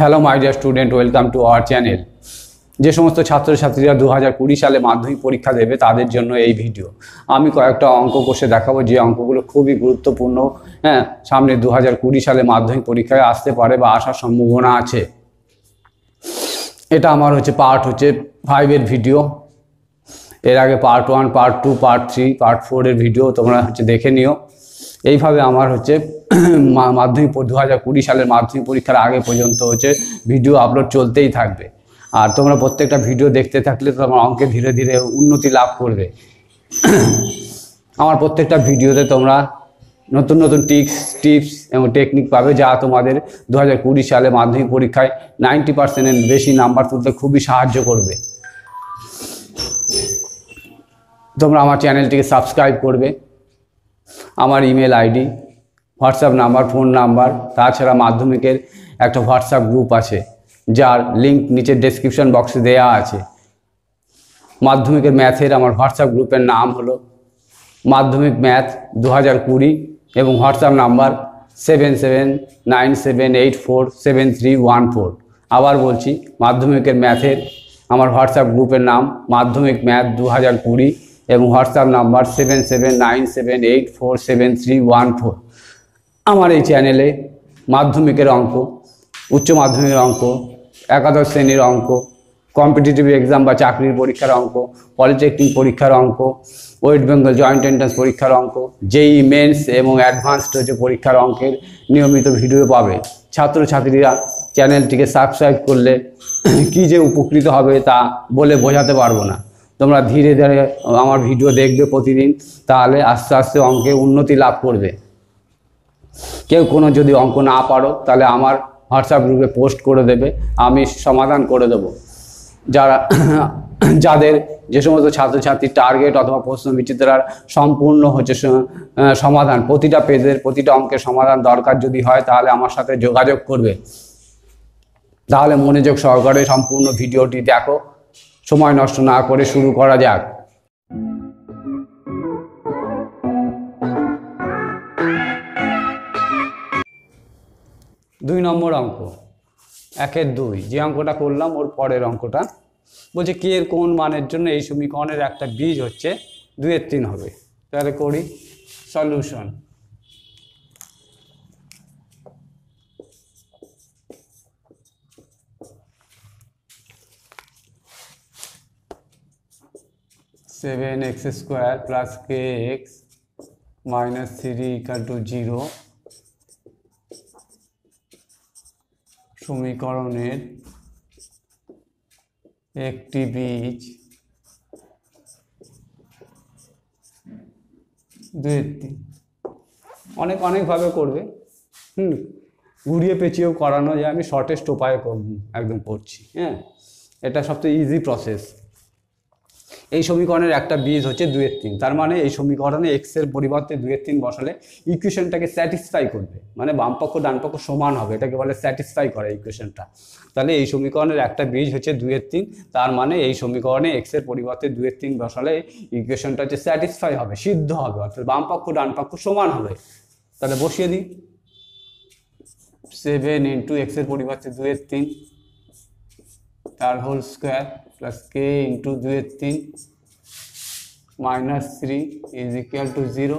Hello my dear student welcome to our channel যে সমস্ত ছাত্রছাত্রীরা দু হাজার কুড়ি সালে মাধ্যমিক পরীক্ষা দেবে তাদের জন্য এই ভিডিও আমি কয়েকটা অঙ্ক কষে দেখাবো, যে অঙ্কগুলো খুবই গুরুত্বপূর্ণ। হ্যাঁ সামনে দু হাজার কুড়ি সালে মাধ্যমিক পরীক্ষায় আসতে পারে বা আসার সম্ভাবনা আছে। এটা আমার হচ্ছে পার্ট হচ্ছে ফাইভের ভিডিও এর আগে part one part two part three part ফোরের ভিডিও তোমরা হচ্ছে দেখে নিও। এইভাবে আমার হচ্ছে মাধ্যমিক দু হাজার কুড়ি সালের মাধ্যমিক পরীক্ষার আগে পর্যন্ত হচ্ছে ভিডিও আপলোড চলতেই থাকবে। আর তোমরা প্রত্যেকটা ভিডিও দেখতে থাকলে তোমার অঙ্কে ধীরে ধীরে উন্নতি লাভ করবে। আমার প্রত্যেকটা ভিডিওতে তোমরা নতুন নতুন টিপস টিপস এবং টেকনিক পাবে যা তোমাদের দু হাজার কুড়ি সালে মাধ্যমিক পরীক্ষায় নাইনটি পার্সেন্টের বেশি নাম্বার তুলতে খুবই সাহায্য করবে। তোমরা আমার চ্যানেলটিকে সাবস্ক্রাইব করবে। আমার email ID WhatsApp number phone number তাছাড়া মাধ্যমিকের একটা হোয়াটসঅ্যাপ গ্রুপ আছে, যার লিঙ্ক নিচের ডেসক্রিপশন বক্সে দেওয়া আছে। মাধ্যমিকের ম্যাথের আমার হোয়াটসঅ্যাপ গ্রুপের নাম হলো মাধ্যমিক ম্যাথ দু হাজার কুড়ি এবং WhatsApp number seven seven nine seven eight four seven three one four আবার বলছি, মাধ্যমিকের ম্যাথের আমার হোয়াটসঅ্যাপ গ্রুপের নাম মাধ্যমিক ম্যাথ দু হাজার কুড়ি। এবং WhatsApp number seven seven nine seven eight four seven three one four. আমার এই চ্যানেলে মাধ্যমিকের অঙ্ক, উচ্চ মাধ্যমিকের অঙ্ক, একাদশ শ্রেণির অঙ্ক কম্পিটিটিভ এক্সাম বা চাকরির পরীক্ষার অঙ্ক পলিটেকনিক পরীক্ষার অঙ্ক ওয়েস্ট বেঙ্গল জয়েন্ট এন্ট্রান্স পরীক্ষার অঙ্ক যেই মেন্স এবং অ্যাডভান্সড হচ্ছে পরীক্ষার অঙ্কের নিয়মিত ভিডিও পাবে। ছাত্রছাত্রীরা চ্যানেলটিকে সাবস্ক্রাইব করলে কী যে উপকৃত হবে তা বলে বোঝাতে পারব না। তোমরা ধীরে ধীরে আমার ভিডিও দেখবে প্রতিদিন, তাহলে আস্তে আস্তে অঙ্কে উন্নতি লাভ করবে। কেউ কোনো যদি অঙ্ক না পারো, তাহলে আমার হোয়াটসঅ্যাপ গ্রুপে পোস্ট করে দেবে, আমি সমাধান করে দেবো। যারা যাদের যে সমস্ত ছাত্রছাত্রীর টার্গেট অথবা প্রশ্ন বিচিত্রার সম্পূর্ণ হচ্ছে সমাধান, প্রতিটা পেজের প্রতিটা অঙ্কের সমাধান দরকার যদি হয়, তাহলে আমার সাথে যোগাযোগ করবে। তাহলে মনোযোগ সহকারে সম্পূর্ণ ভিডিওটি দেখো। সময় নষ্ট না করে শুরু করা যাক। দুই নম্বর অঙ্ক। একের দুই। যে অঙ্কটা করলাম, ওর পরের অঙ্কটা। বলছে কে এর কোন মানের জন্য এই সমীকরণের একটা বীজ হচ্ছে, দুইয়ের তিন হবে। তাহলে করি। Solution seven X square plus K X minus three equal to zero সমীকরণের একটি বীজ দুয়ের তিন অনেক, অনেকভাবে করবে। হুম, ঘুরিয়ে পেঁচিয়েও করানো যায়। আমি শর্টেস্ট উপায়ে একদম করছি। হ্যাঁ এটা সবচেয়ে ইজি প্রসেস এই সমীকরণের একটা বীজ হচ্ছে দুয়ের তিন। তার মানে এই সমীকরণে এক্সের পরিবর্তে দুয়ের তিন বসালে ইকুয়েশনটাকে স্যাটিসফাই করবে। মানে বামপক্ষ ডানপক্ষ সমান হবে। এটাকে বলে স্যাটিসফাই করে ইকুয়েশনটা। তাহলে এই সমীকরণের একটা বীজ হচ্ছে দুয়ের তিন। তার মানে এই সমীকরণে এক্সের পরিবর্তে দুয়ের তিন বসালে ইকুয়েশনটা হচ্ছে স্যাটিসফাই হবে, সিদ্ধ হবে। অর্থাৎ বামপক্ষ ডানপক্ষ সমান হবে। তাহলে বসিয়ে দিই। সেভেন ইন্টু এক্সের পরিবর্তে দুয়ের তিন। তার whole square plus K into দুয়ের তিন minus three is equal to zero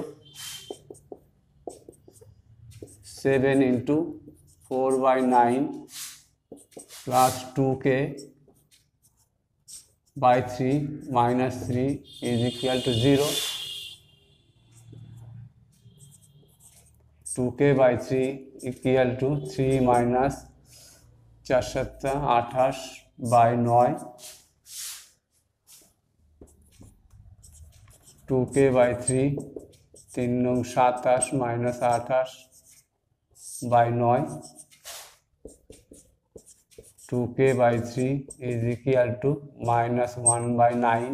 seven into four by nine plus two K by three minus three is equal to zero two K by three equal to three minus চার সাতটা আঠাশ by নয় two K by three তিন নং সাতাশ minus আঠাশ by নয় two K by three is equal to minus one by nine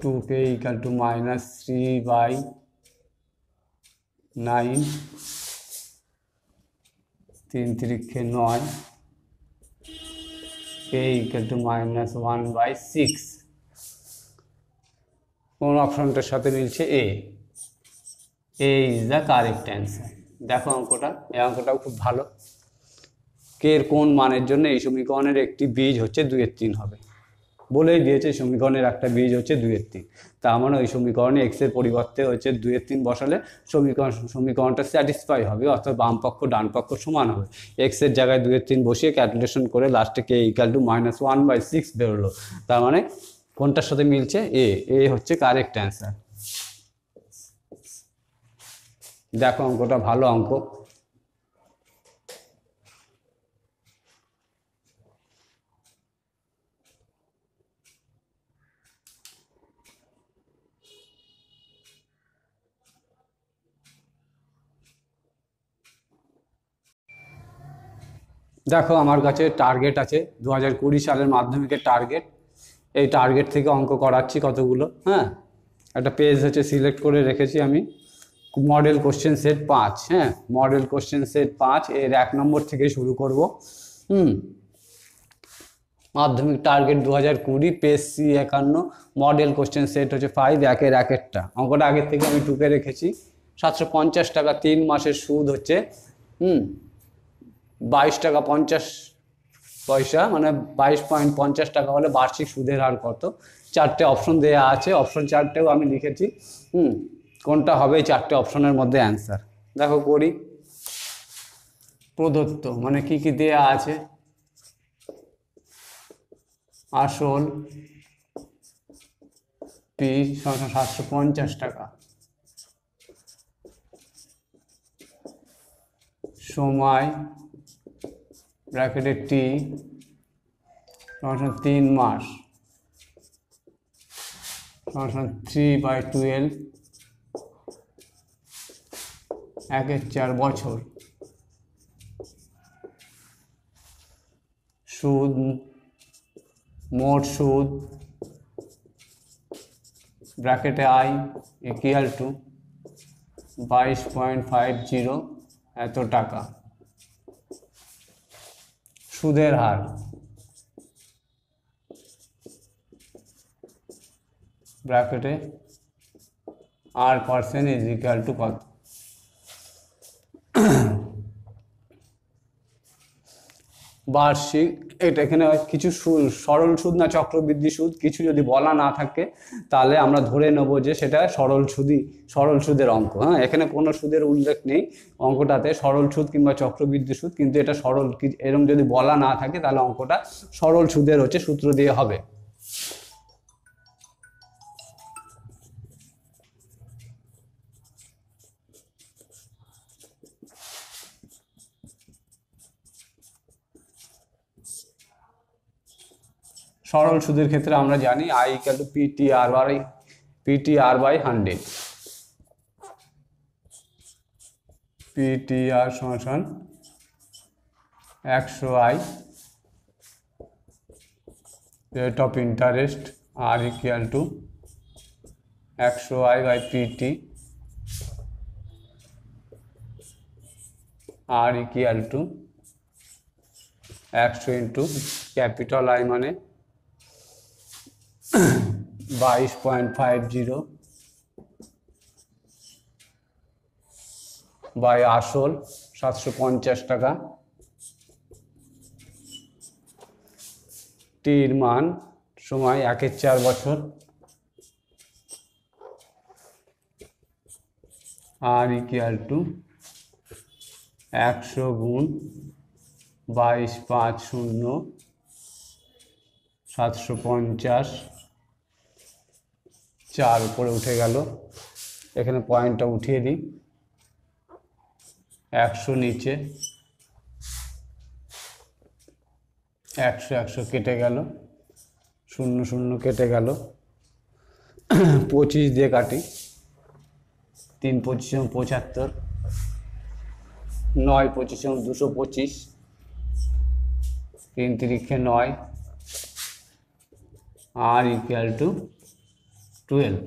two K equal to minus three by nine তিন তিরিক্ষে নয়। A equal to minus one by six কোন অপশনটার সাথে মিলছে A A is the correct answer দেখো অঙ্কটা, এই অঙ্কটাও খুব ভালো। কে এর কোন মানের জন্য এই সমীকরণের একটি বীজ হচ্ছে দুয়ের তিন হবে। বলেই দিয়েছে সমীকরণের একটা বীজ হচ্ছে দুইয়ের তিন। তার মানে ওই সমীকরণে এক্সের পরিবর্তে হচ্ছে দুইয়ের তিন বসালে সমীকরণ, সমীকরণটা স্যাটিসফাই হবে, অর্থাৎ বাম পক্ষ, ডান পক্ষ সমান হবে। এক্সের জায়গায় দুইয়ের তিন বসিয়ে ক্যালকুলেশন করে লাস্টে K equal to minus one by six বেরোলো। তার মানে কোনটার সাথে মিলছে? এ এ হচ্ছে কারেক্ট অ্যান্সার দেখো অঙ্কটা ভালো অঙ্ক। দেখো, আমার কাছে টার্গেট আছে। দু হাজার কুড়ি সালের মাধ্যমিকের টার্গেট এই টার্গেট থেকে অঙ্ক করাচ্ছি কতগুলো হ্যাঁ? একটা পেজ হচ্ছে সিলেক্ট করে রেখেছি আমি। মডেল কোশ্চেন সেট পাঁচ হ্যাঁ? মডেল কোশ্চেন সেট পাঁচ, এর এক নম্বর থেকে শুরু করব। হুম? মাধ্যমিক টার্গেট দু হাজার কুড়ি পেজ সি একান্ন মডেল কোশ্চেন সেট হচ্ছে ফাইভ একের একেরটা। অঙ্কটা আগের থেকে আমি টুকে রেখেছি। সাতশো পঞ্চাশ টাকা তিন মাসের সুদ হচ্ছে। হুম? বাইশ টাকা পঞ্চাশ পয়সা মানে বাইশ পয়েন্ট পঞ্চাশ টাকা হলে বার্ষিক সুদের হার কত? চারটে অপশন দেওয়া আছে। অপশন চারটেও আমি লিখেছি। হুম, কোনটা হবে? এই চারটে অপশনের মধ্যে অ্যান্সার দেখো, করি। প্রদত্ত মানে কি কি দেয়া আছে? আসল, পি সাতশো পঞ্চাশ টাকা। সময় ব্র্যাকেটে টি সমান তিন মাস সমান থ্রি বাই টুয়েলভ একের চার বছর সুদ মোট সুদ ব্র্যাকেটে আই ইকুয়াল টু বাইশ পয়েন্ট ফাইভ জিরো এত টাকা। সুদের হার। ব্র্যাকেটে R percent is equal to কত? বার্ষিক, এটা এখানে কিছু সরল সুদ না চক্রবৃদ্ধি সুদ, কিছু যদি বলা না থাকে, তাহলে আমরা ধরে নেব যে সেটা সরল সুদই, সরল সুদের অঙ্ক হ্যাঁ? এখানে কোনো সুদের উল্লেখ নেই, অঙ্কটাতে সরল সুদ কিংবা চক্রবৃদ্ধি সুদ, কিন্তু এটা সরল এরম যদি বলা না থাকে, তাহলে অঙ্কটা সরল সুদের হচ্ছে সূত্র দিয়ে হবে। সরল সুদের ক্ষেত্রে আমরা জানি I equal to PT R by PT R by hundred PT R সমান একশো I rate of interest R equal to একশো I by PT R equal to একশো ইন্টু ক্যাপিটাল আই মানে বাইশ পয়েন্ট ফাইভ জিরো। বাই আসল, সাতশো পঞ্চাশ টাকা। টির মান, সময় একের চার বছর। আর ইকুয়াল টু একশো গুণ বাইশ পাঁচ শূন্য, সাতশো পঞ্চাশ। চার উপরে উঠে গেল। এখানে পয়েন্টটা উঠিয়ে দিই। একশো নিচে। একশো একশো কেটে গেল। শূন্য শূন্য কেটে গেল। পঁচিশ দিয়ে কাটি। তিন পঁচিশ এবং পঁচাত্তর। নয় পঁচিশ এবং দুশো পঁচিশ। তিন তিরিখে নয়। R equal to twelve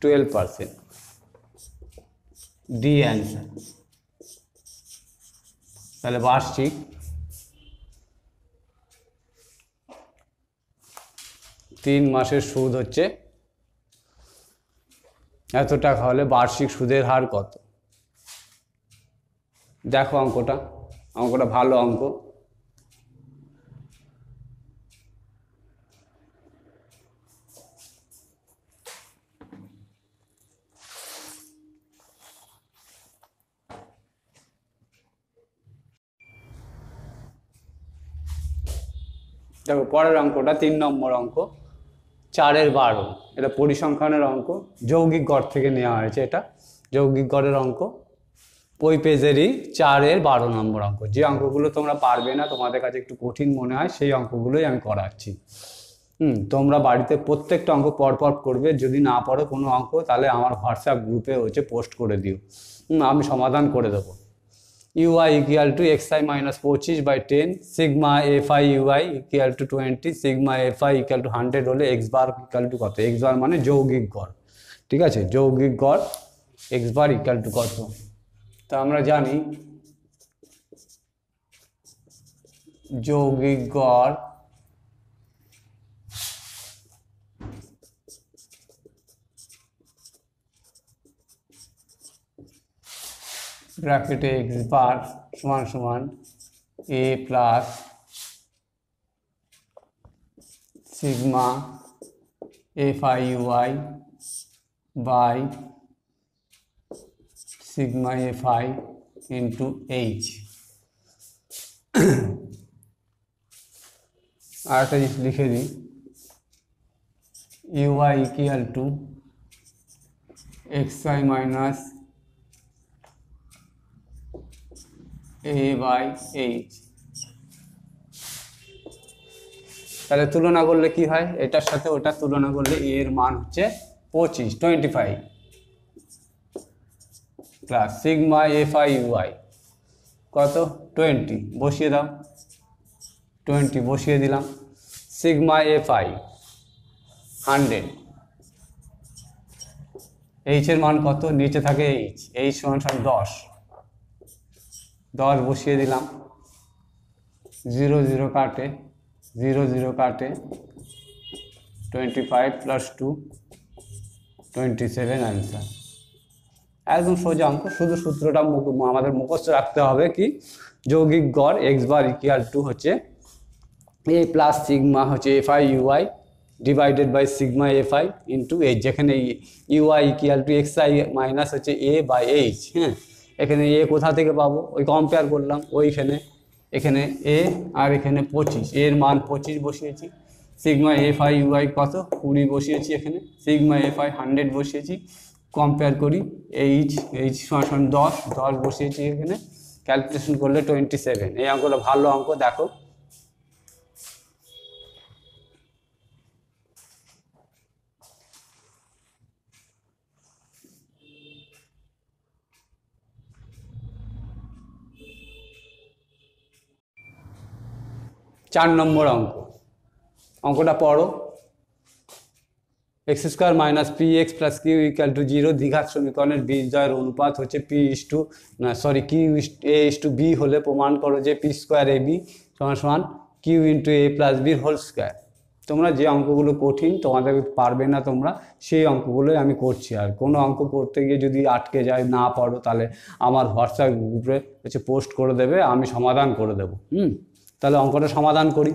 twelve percent D answer তাহলে বার্ষিক তিন মাসের সুদ হচ্ছে। এত টাকা হলে বার্ষিক সুদের হার কত? দেখো অঙ্কটা। অঙ্কটা ভালো অঙ্ক। দেখো, পরের অঙ্কটা তিন নম্বর অঙ্ক, চারের বারো, এটা পরিসংখ্যানের অঙ্ক, যৌগিক গড় থেকে নেওয়া হয়েছে এটা, যৌগিক গড়ের অঙ্ক ওই পেজেরই চারের বারো নম্বর অঙ্ক, যে অঙ্কগুলো তোমরা পারবে না, তোমাদের কাছে একটু কঠিন মনে হয়, সেই অঙ্কগুলোই আমি করাচ্ছি। হুম, তোমরা বাড়িতে প্রত্যেকটা অঙ্ক পরপর করবে, যদি না পারো কোনো অঙ্ক, তাহলে আমার হোয়াটসঅ্যাপ গ্রুপে হচ্ছে পোস্ট করে দিও। আমি সমাধান করে দেবো। UI equal to X I minus পঁচিশ by ten sigma F I UI equal to twenty sigma F I equal to hundred হলে এক্স বার ইকুয়াল টু কত? এক্স বার মানে যৌগিক গড়। ঠিক আছে? যৌগিক গড় এক্স বার ইকুয়াল টু কত? তা আমরা জানি যৌগিক গড় ব্র্যাকেটে এক্স বার সমান সমান A plus sigma F I UI by sigma F I into H আর একটা জিনিস লিখে দিই। UI equal to X I minus A by H তাহলে তুলনা করলে কি হয়? এটার সাথে ওটার তুলনা করলে এর মান হচ্ছে পঁচিশ twenty five plus sigma F I U I কত? টোয়েন্টি বসিয়ে দাও। টোয়েন্টি বসিয়ে দিলাম। সিগমা এফ আই হান্ড্রেড এইচের মান কত? নিচে থাকে এইচ এইচ সমান সমান দশ। দশ বসিয়ে দিলাম। জিরো জিরো কাটে, জিরো জিরো কাটে twenty five plus two twenty seven একদম সোজা অঙ্ক, শুধু সূত্রটা আমাদের মুখস্থ রাখতে হবে কি? যৌগিক গড় এক্স বার ইকুয়াল টু হচ্ছে এ প্লাস সিগমা হচ্ছে F I UI divided by sigma F I into H যেখানে UI equal to X I minus হচ্ছে এ বাই এইচ হ্যাঁ? এখানে এ কোথা থেকে পাবো? ওই কম্পেয়ার করলাম, ওইখানে, এখানে এ আর এখানে পঁচিশ। এর মান পঁচিশ বসিয়েছি। সিগমা এফ আই ইউআই কত? কুড়ি বসিয়েছি এখানে। সিগমা এফ আই হান্ড্রেড বসিয়েছি। কম্পেয়ার করি এইচ এইচ সমান দশ দশ বসিয়েছি এখানে। ক্যালকুলেশন করলে টোয়েন্টি সেভেন এই অঙ্কটা ভালো অঙ্ক, দেখো। চার নম্বর অঙ্ক। অঙ্কটা পড়ো। X square minus P X plus Q equal to zero দ্বিঘাত সমীকরণের বীজদ্বয়ের অনুপাত হচ্ছে পি ইস টু না sorry Q A is to B হলে প্রমাণ করো যে পি স্কোয়ার এ বি সমান সমান কিউ ইন্টু এ প্লাস বির হোল স্কোয়ার তোমরা যে অঙ্কগুলো কঠিন, তোমাদের পারবে না তোমরা, সেই অঙ্কগুলোই আমি করছি। আর কোনো অঙ্ক করতে গিয়ে যদি আটকে যায়, না পারো, তাহলে আমার হোয়াটসঅ্যাপ গ্রুপে হচ্ছে পোস্ট করে দেবে, আমি সমাধান করে দেবো। হুম? তাহলে অঙ্কটা সমাধান করি।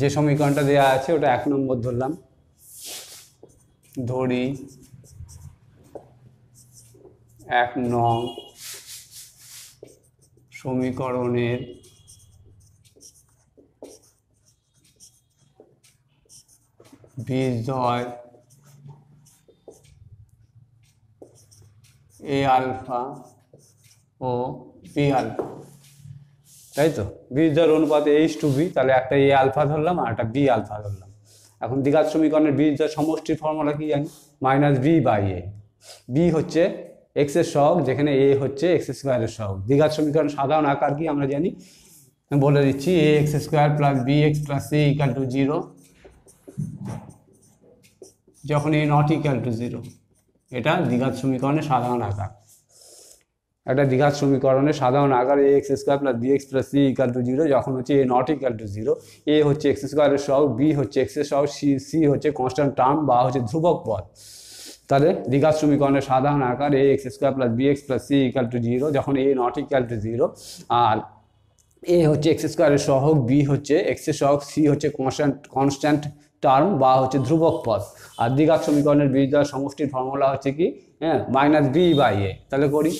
যে সমীকরণটা দেওয়া আছে, ওটা এক নম্বর ধরলাম। ধরি এক নং সমীকরণের বীজদ্বয় এ আলফা ও বি আলফা তাই তো? বীজদ্বয়ের অনুপাতে এইচ টু বি তাহলে একটা এ আলফা ধরলাম আর একটা বি আলফা ধরলাম। এখন দ্বিঘাত সমীকরণের বীজদ্বয় সমষ্টির ফর্মুলা কি জানি? Minus B by A B হচ্ছে এক্সের যেখানে এ হচ্ছে এক্স স্কোয়ারের সহগ। দ্বিঘাত সমীকরণ সাধারণ আকার কি আমরা জানি? বলে দিচ্ছি A X square plus B X plus C equal to zero যখন A not equal to zero এটা দ্বিঘাত সমীকরণের সাধারণ আকার। একটা দ্বিঘাত সমীকরণের সাধারণ আকার a x square plus b x plus c equal to zero যখন হচ্ছে a not equal to zero a হচ্ছে এক্স স্কোয়ারের সহগ বি হচ্ছে এক্সের সি সি হচ্ছে কনস্ট্যান্ট টার্ম বা হচ্ছে ধ্রুবক পদ। তাহলে দ্বিঘাত সমীকরণের সাধারণ আকার a x square plus b x plus c equal to zero যখন a not equal to zero আর এ হচ্ছে এক্স স্কোয়ারের সহগ বি হচ্ছে এক্সের সহগ সি হচ্ছে কনস্ট্যান্ট কনস্ট্যান্ট টার্ম বা হচ্ছে ধ্রুবক পদ। আর দ্বিঘাত সমীকরণের বীজদ্বয় সমষ্টির ফর্মুলা হচ্ছে কি? হ্যাঁ মাইনাস বি বাই এ তাহলে করি।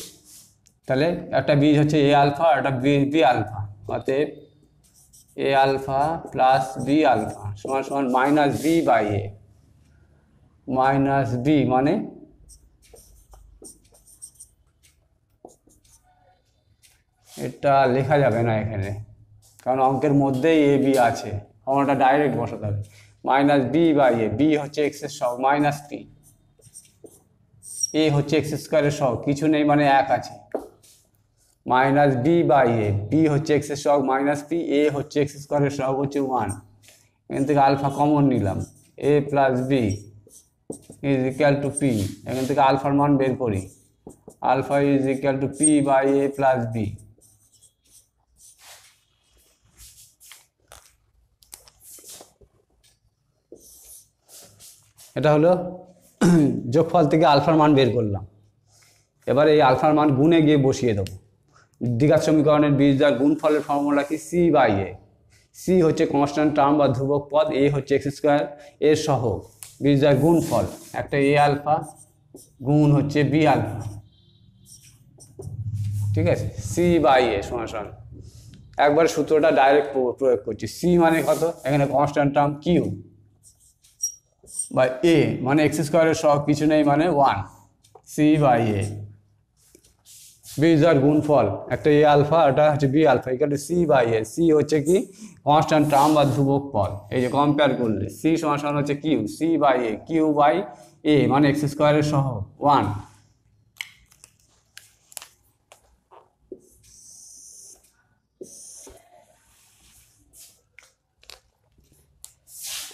তাহলে একটা বীজ হচ্ছে এ আলফা একটা বি বি আলফা অতএব a alpha plus b alpha সমান সমান minus b by a minus b মানে? এটা লেখা যাবে না এখানে, কারণ অঙ্কের মধ্যেই এ, বি আছে। ফর্মুলাটা ডাইরেক্ট বসাতে হবে। Minus b by a, b হচ্ছে এক্সের সহ মাইনাস পি এ হচ্ছে এক্স স্কোয়ারের সহ কিছু নেই মানে এক আছে। Minus b by a, b হচ্ছে এক্সের সহগ, মাইনাস পি এ হচ্ছে এক্স স্কোয়ারের সহগ হচ্ছে ওয়ান এখান থেকে আলফা কমন নিলাম। A plus b is equal to p এখান থেকে আলফার মান বের করি। Alpha is equal to p by a plus b এটা হলো যোগফল থেকে আলফার মান বের করলাম। এবার এই আলফার মান গুণে গিয়ে বসিয়ে দেবো। দ্বিঘাত সমীকরণের বীজদার গুণফলের ফর্মুলা কি? সি বাই এ সি হচ্ছে কনস্ট্যান্ট টার্ম বা ধ্রুবক পদ এ হচ্ছে এক্স স্কোয়ার এর সহ বীজদার গুণফল একটা এ আলফা গুণ হচ্ছে বি আলফা ঠিক আছে? সি বাই এ সমান একবার সূত্রটা ডাইরেক্ট প্রয়োগ করছি। সি মানে কত? এখানে কনস্ট্যান্ট টার্ম কিউ বা এ মানে এক্স স্কোয়ারের সব কিছু নেই মানে ওয়ান সি বাই এ বীজার গুণফল একটা এ আলফা এটা হচ্ছে বি আলফা এখানে সি বাই এ সি হচ্ছে কি? কনস্ট্যান্ট টার্ম বা ধ্রুবক পদ। এই যে কম্পেয়ার করলে সি সমান হচ্ছে q c by a q by a মানে এক্স স্কোয়ারের সহ। ওয়ান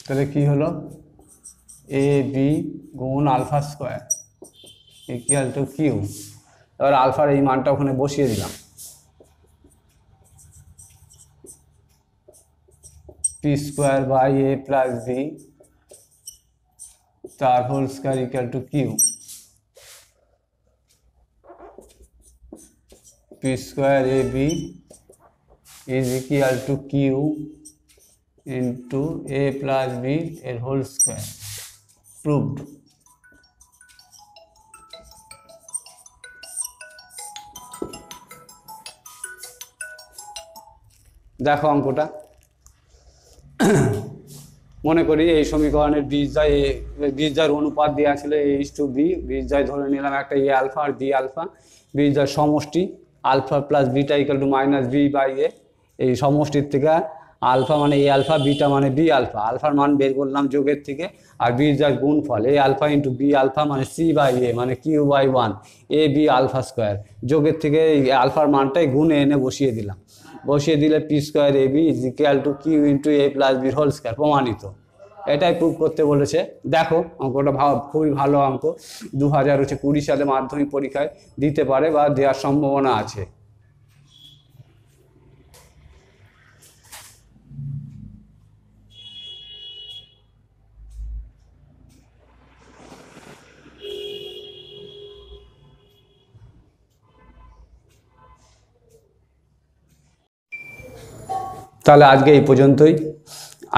তাহলে কি হলো? এ বি গুণ alpha square equal to q এবার আলফার এই মানটা ওখানে বসিয়ে দিলাম। P square by a plus b তার whole square equal to q p square a b is equal to q into a plus b এর হোল স্কোয়ার proved. দেখো অঙ্কটা। মনে করি এই সমীকরণের বীজদ্বয় বীজদ্বয়ের অনুপাত দেওয়া ছিল এইচ টু বি বীজদ্বয় ধরে নিলাম একটা এ আলফা আর বি আলফা বীজদ্বয় সমষ্টি alpha plus beta equal to minus b by a এই সমষ্টির থেকে আলফা মানে এ আলফা বিটা মানে বি আলফা আলফার মান বের করলাম যোগের থেকে, আর বি যার গুণফল a alpha into b alpha মানে সি বাই এ মানে q by one a b alpha square যোগের থেকে এই আলফার মানটাই গুণে এনে বসিয়ে দিলাম। বসিয়ে দিলে p square a b is equal to q into a plus b whole square প্রমাণিত। এটাই প্রুভ করতে বলেছে। দেখো, অঙ্কটা ভাব খুবই ভালো অঙ্ক। দু হাজার হচ্ছে কুড়ি সালে মাধ্যমিক পরীক্ষায় দিতে পারে বা দেওয়ার সম্ভাবনা আছে। তাহলে আজকে এই পর্যন্তই।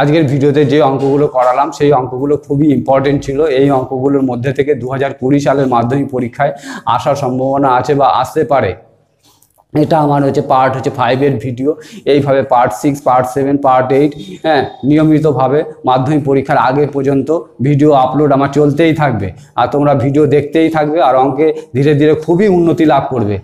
আজকের ভিডিওতে যে অঙ্কগুলো করালাম, সেই অঙ্কগুলো খুবই ইম্পর্টেন্ট ছিল। এই অঙ্কগুলোর মধ্যে থেকে দু হাজার কুড়ি সালের মাধ্যমিক পরীক্ষায় আসার সম্ভাবনা আছে বা আসতে পারে। এটা আমার হচ্ছে পার্ট হচ্ছে ফাইভের ভিডিও এইভাবে part six part seven part eight হ্যাঁ নিয়মিতভাবে মাধ্যমিক পরীক্ষার আগে পর্যন্ত ভিডিও আপলোড আমার চলতেই থাকবে। আর তোমরা ভিডিও দেখতেই থাকবে আর অঙ্কে ধীরে ধীরে খুবই উন্নতি লাভ করবে।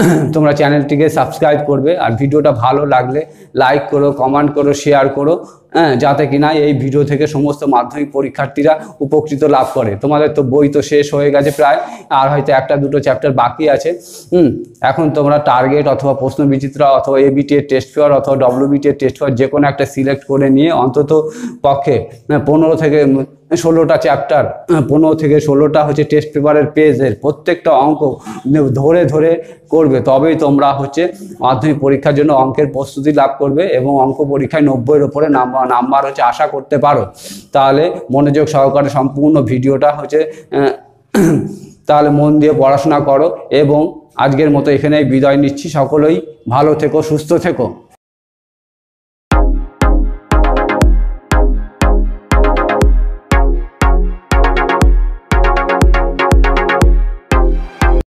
তোমরা চ্যানেলটিকে সাবস্ক্রাইব করবে আর ভিডিওটা ভালো লাগলে লাইক করো কমেন্ট করো শেয়ার করো। হ্যাঁ যাতে কিনা এই ভিডিও থেকে সমস্ত মাধ্যমিক পরীক্ষার্থীরা উপকৃত লাভ করে। তোমাদের তো বই তো শেষ হয়ে গেছে প্রায় আর হয়তো একটা দুটো চ্যাপ্টার বাকি আছে। হুম এখন তোমরা টার্গেট অথবা প্রশ্ন বিচিত্রা অথবা এর টেস্ট পেয়ার অথবা ডব্লিউবিটি এর টেস্ট পেয়ার যে কোনো একটা সিলেক্ট করে নিয়ে অন্তত পক্ষে হ্যাঁ, পনেরো থেকে ষোলোটা চ্যাপ্টার পনেরো থেকে ষোলোটা হচ্ছে টেস্ট পেপারের পেজের প্রত্যেকটা অঙ্ক ধরে ধরে করবে। তবেই তোমরা হচ্ছে মাধ্যমিক পরীক্ষার জন্য অঙ্কের প্রস্তুতি লাভ করবে এবং অঙ্ক পরীক্ষায় নব্বইয়ের ওপরে নাম্বার নাম্বার হচ্ছে, আশা করতে পারো। তাহলে মনোযোগ সহকারে সম্পূর্ণ ভিডিওটা হচ্ছে তাহলে মন দিয়ে পড়াশোনা করো এবং আজকের মতো এখানে বিদায় নিচ্ছি। সকলেই ভালো থেকো, সুস্থ থেকো।